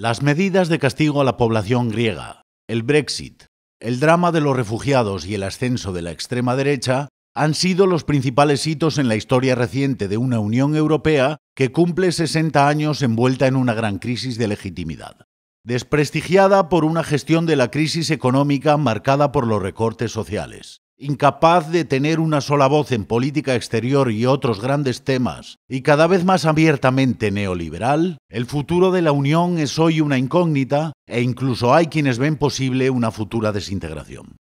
Las medidas de castigo a la población griega, el Brexit, el drama de los refugiados y el ascenso de la extrema derecha han sido los principales hitos en la historia reciente de una Unión Europea que cumple 60 años envuelta en una gran crisis de legitimidad. Desprestigiada por una gestión de la crisis económica marcada por los recortes sociales, incapaz de tener una sola voz en política exterior y otros grandes temas, y cada vez más abiertamente neoliberal, el futuro de la Unión es hoy una incógnita e incluso hay quienes ven posible una futura desintegración.